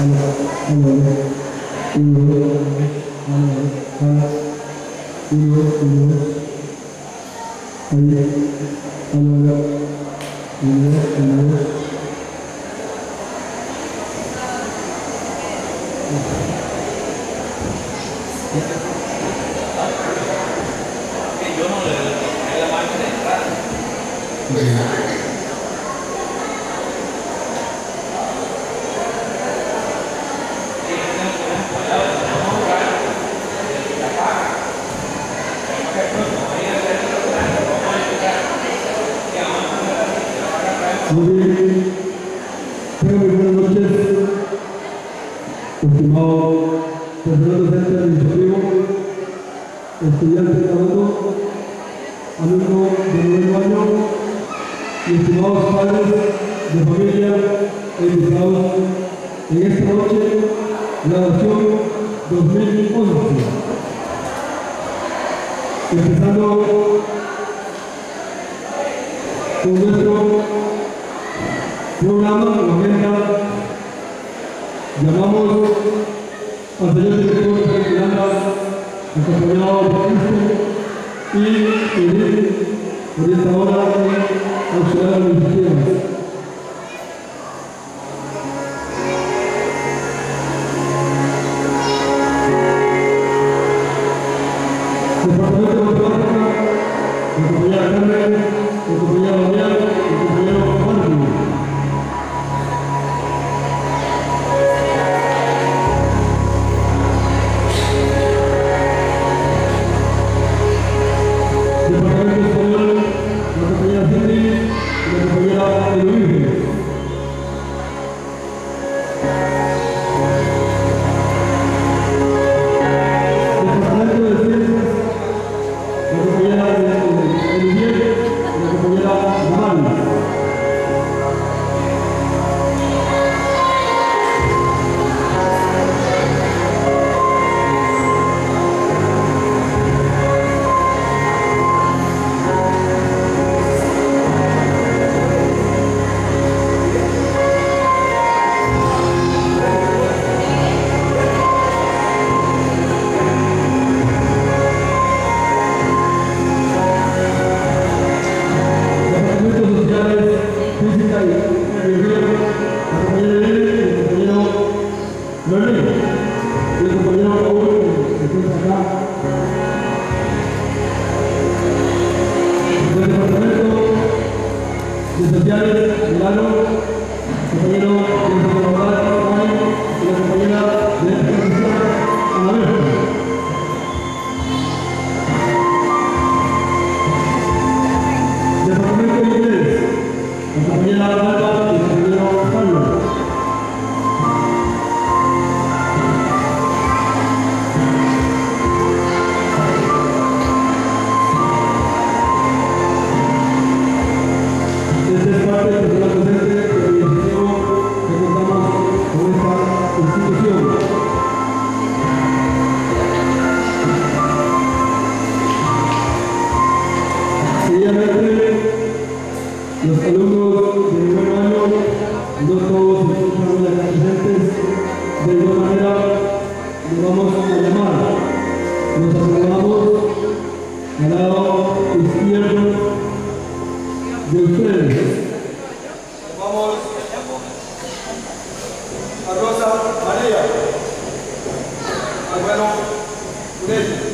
Thank you. Magenta, llamamos al señor director de Miranda, acompañado por Cristo, y orientadora auxiliar de la izquierda. verdadeira La Rosa Maria. Albano Udeli.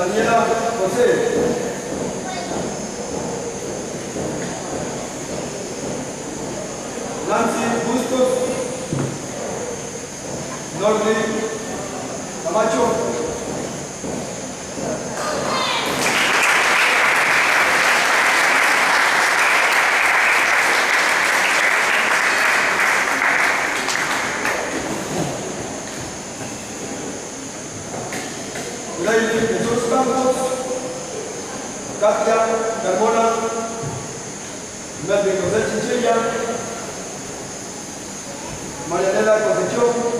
Daniela José. Nancy Bustos, Norley Camacho. Katia, Carmona, Melvin José Chinchilla, Marianela Concepción,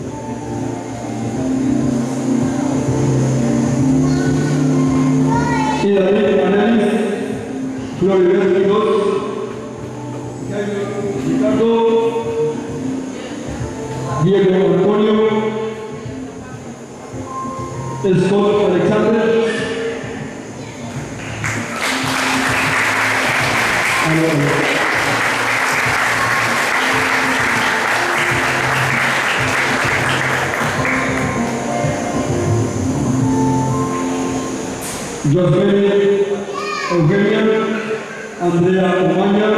Andrea Omaña,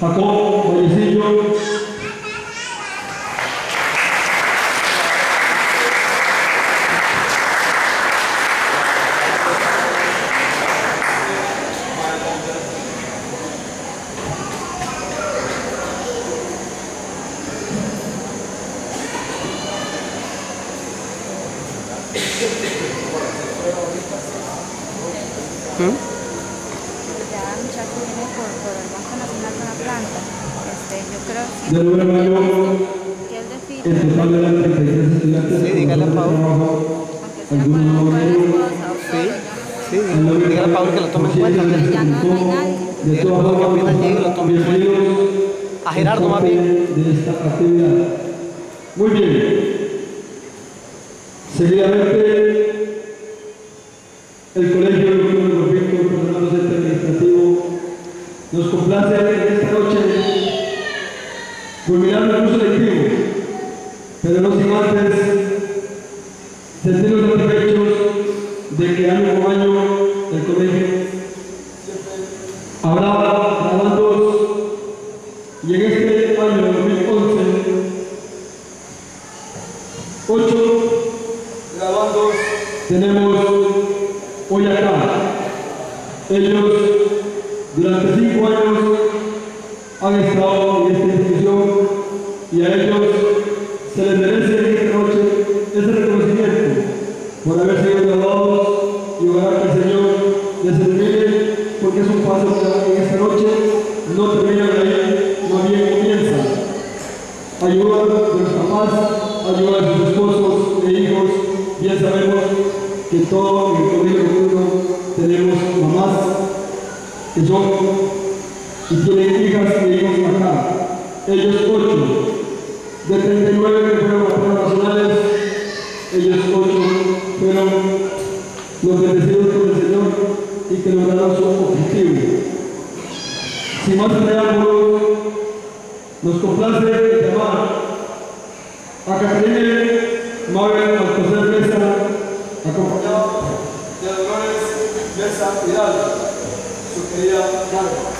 Jacob Vallecillo, Sí, dígale a Paul que lo tome cuenta. Pues no, hay nadie. A que y lo tome cuenta. A Gerardo más. De esta actividad. Muy bien. Seguidamente, el Colegio de Víctor Administrativo nos complace ocho grabados tenemos hoy acá. Ellos durante cinco años han estado este todo en el primer mundo tenemos mamás que son y tienen hijas e hijos acá. Ellos ocho, de 39 que fueron campeones nacionales, ellos ocho fueron los bendecidos por el Señor y que lograron su objetivo. Sin más preámbulos, nos complace llamar a Catrine Mabel Mesa Hidalgo, su querida.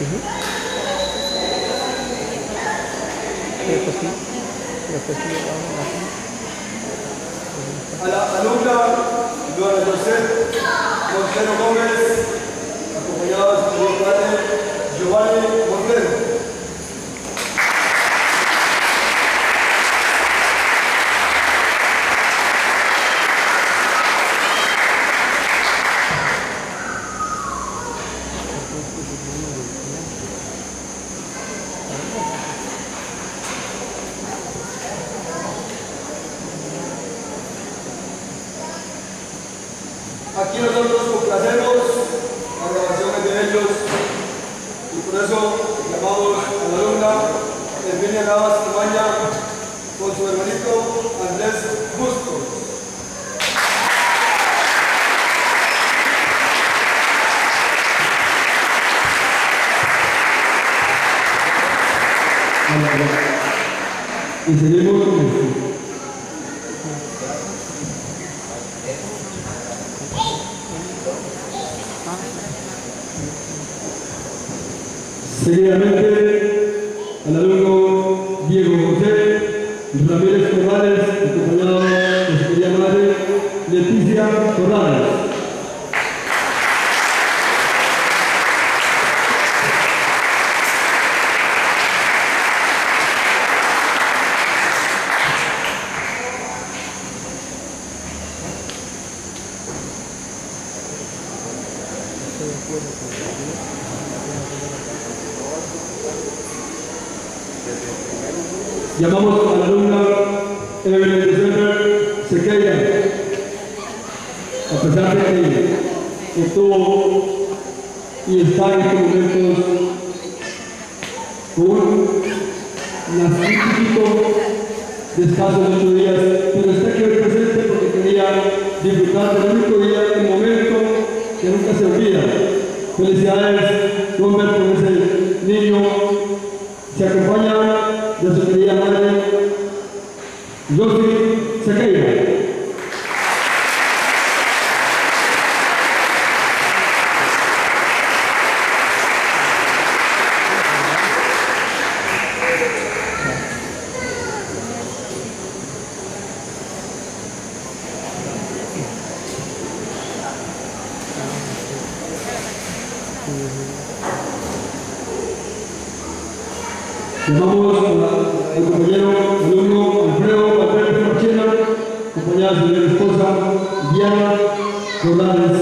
लेती हूँ acompañados por padres Giovanni Montero. Aquí nosotros complacemos las grabaciones de ellos y por eso llamamos a la alumna Herminia Navas Cabaña con su hermanito Andrés Bustos. Y esto. Seguidamente, al alumno Diego José Ramírez Corrales, acompañado de su querida madre Leticia Corrales. Llamamos a la alumna Evelyn December Sequeira, a pesar de que estuvo y está en estos momentos con un nacimiento de escasos ocho días, pero está aquí hoy presente porque quería disfrutar del único día, un momento que nunca se olvida. Felicidades, Robert, por ese niño. Se acompaña de su querida madre, Josie Sequeira. A- al compañero alumno Alfredo Alfredo Marchena, acompañado de querida esposa Diana Corrales.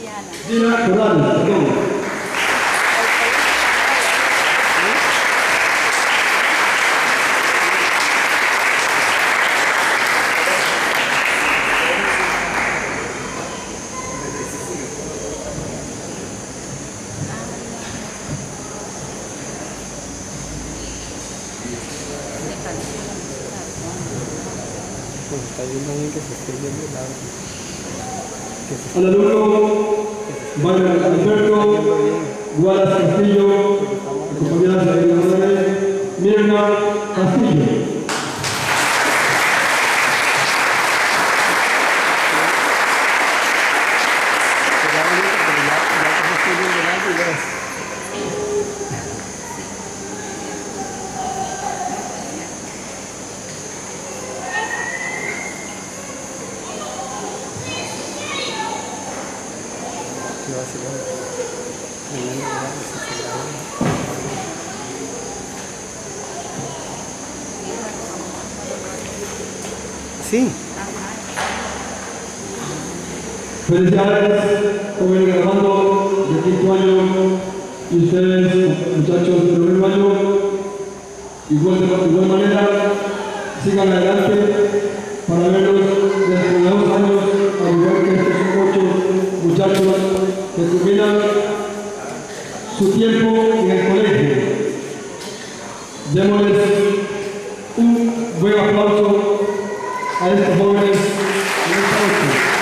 Diana. Diana Corrales, perdón. Pues está viendo alguien que se esté viendo el lado. Que se Al alumno Mario Alberto Guadas Castillo, acompañado de Mirna Castillo. Sí, Felicidades, joven grabando de quinto año y ustedes, muchachos de primer año, igual de igual manera, sigan adelante para verlos dentro de dos años, al igual que estos ocho muchachos que terminan su tiempo en el colegio un buen aplauso a estos jóvenes en esta noche.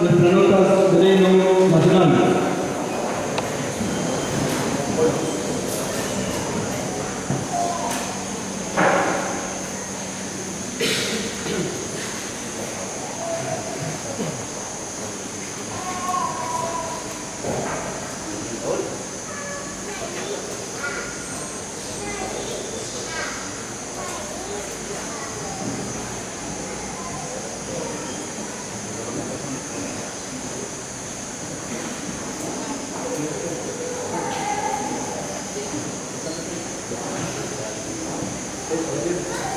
Nuestras Deus.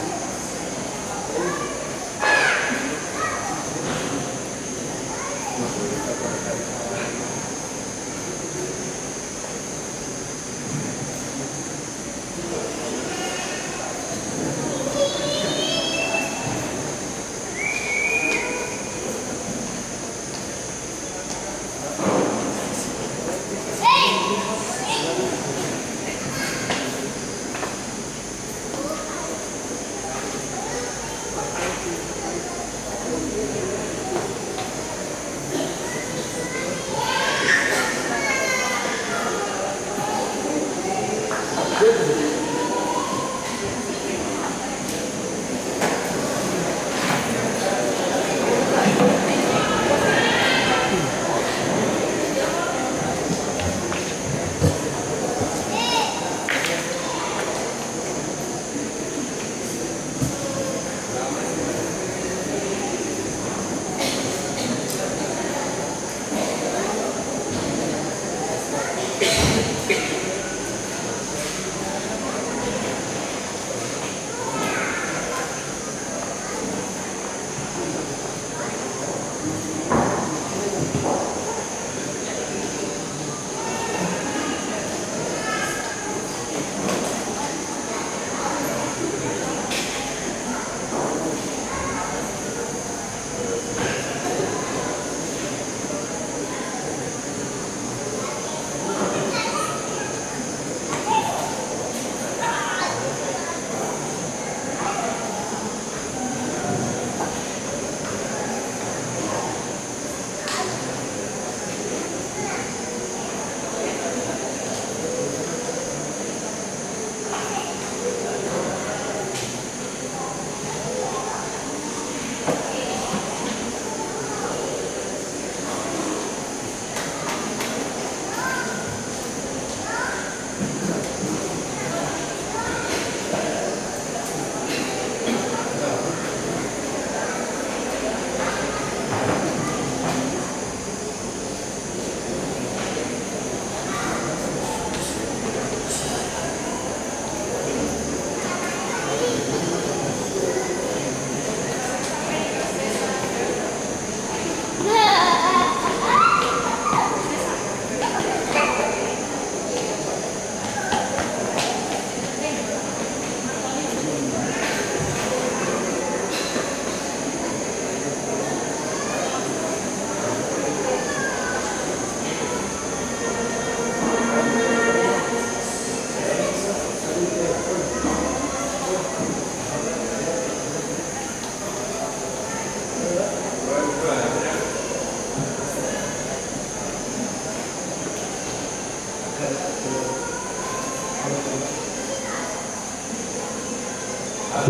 written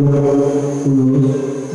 Allah Allah urus